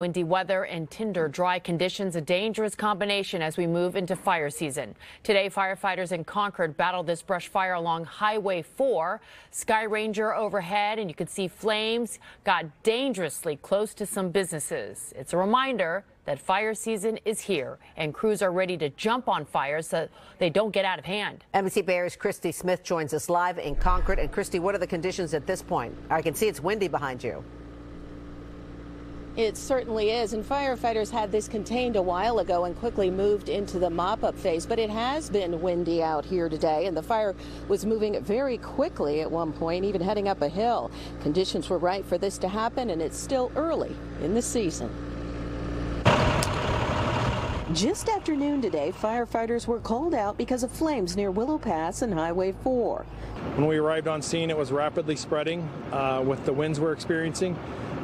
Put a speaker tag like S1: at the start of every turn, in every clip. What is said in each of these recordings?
S1: Windy weather and tinder dry conditions, a dangerous combination as we move into fire season. Today, firefighters in Concord battled this brush fire along Highway 4. Sky Ranger overhead, and you can see flames got dangerously close to some businesses. It's a reminder that fire season is here, and crews are ready to jump on fires so they don't get out of hand.
S2: NBC Bay Area's Christie Smith joins us live in Concord. And Christie, what are the conditions at this point? I can see it's windy behind you.
S3: It certainly is, and firefighters had this contained a while ago and quickly moved into the mop up phase. But it has been windy out here today, and the fire was moving very quickly at one point, even heading up a hill. Conditions were right for this to happen, and it's still early in the season. Just after noon today, firefighters were called out because of flames near Willow Pass and Highway 4.
S4: When we arrived on scene, it was rapidly spreading uh, with the winds we're experiencing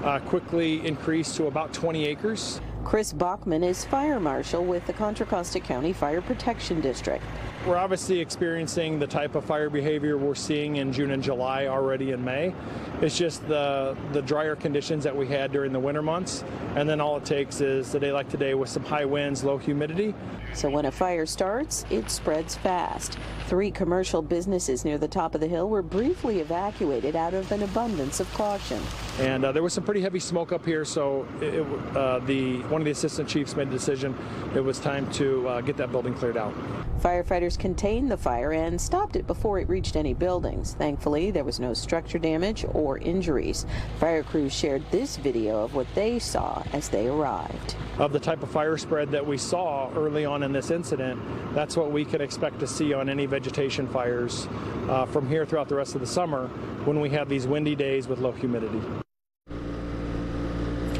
S4: uh, quickly increased to about 20 acres.
S3: Chris Bachman is fire marshal with the Contra Costa County Fire Protection District.
S4: We're obviously experiencing the type of fire behavior we're seeing in June and July already in May. It's just the, the drier conditions that we had during the winter months. And then all it takes is a day like today with some high winds, low humidity.
S3: So when a fire starts, it spreads fast. Three commercial businesses near the top of the hill were briefly evacuated out of an abundance of caution.
S4: And uh, there was some pretty heavy smoke up here, so it, it, uh, the one of the assistant chiefs made a decision. It was time to uh, get that building cleared out.
S3: Firefighters contained the fire and stopped it before it reached any buildings. Thankfully, there was no structure damage or injuries. Fire crews shared this video of what they saw as they arrived.
S4: Of the type of fire spread that we saw early on in this incident, that's what we could expect to see on any vegetation fires uh, from here throughout the rest of the summer when we have these windy days with low humidity.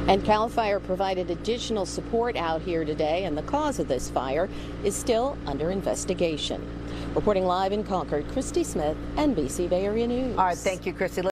S3: And CAL FIRE provided additional support out here today, and the cause of this fire is still under investigation. Reporting live in Concord, Christie Smith, NBC Bay Area News.
S2: All right, thank you, Christie.